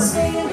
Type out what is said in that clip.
Say it.